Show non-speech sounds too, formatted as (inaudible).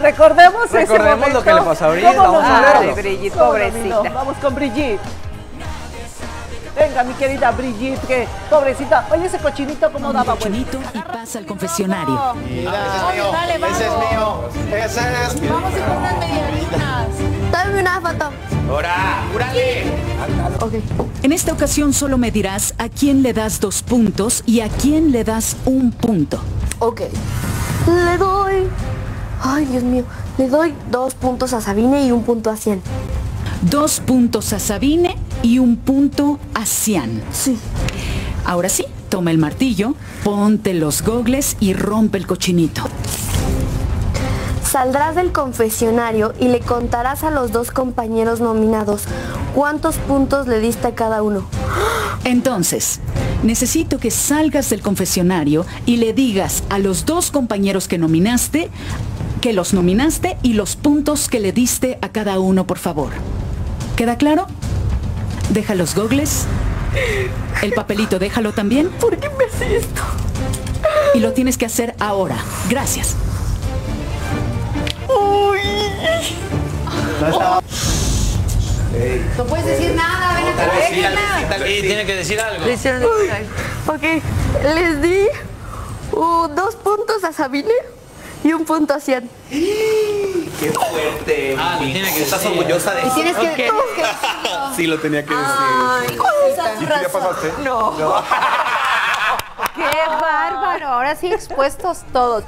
Recordemos, ese Recordemos momento. lo que le pasó a Brigitte, ¿Cómo vamos no? a verlo. Ay, Brigitte, ¿Cómo no, pobrecita. no? Vamos con Brigitte. Venga, mi querida Brigitte, que pobrecita. Oye, ese cochinito, ¿cómo daba cochinito y pasa al confesionario. Dale, vamos. Ese es mío. Ese es mío. Vamos a ir unas medianitas. Dame una foto. ¡Hora! ¡Úrale! Ok. En esta ocasión solo me dirás a quién le das dos puntos y a quién le das un punto. Ok. Le doy. Ay, Dios mío. Le doy dos puntos a Sabine y un punto a Cien. Dos puntos a Sabine y un punto a Cian. Sí. Ahora sí, toma el martillo, ponte los gogles y rompe el cochinito. Saldrás del confesionario y le contarás a los dos compañeros nominados cuántos puntos le diste a cada uno. Entonces, necesito que salgas del confesionario y le digas a los dos compañeros que nominaste que los nominaste y los puntos que le diste a cada uno, por favor. ¿Queda claro? Deja los gogles. El papelito, déjalo también. ¿Por qué me haces esto? Y lo tienes que hacer ahora. Gracias. No puedes decir nada, ven acá. Sí, tiene que decir algo. Ok. Les di uh, dos puntos a Sabine y un punto a Cien. (gasps) ¡Qué fuerte! Ah, lo tiene que ¿Estás orgullosa de Y eso? tienes que, tienes que decirlo. (laughs) Sí, lo tenía que decir. Ay, ¿Y tú ya pasaste? (laughs) Qué bárbaro. Ahora sí expuestos todos.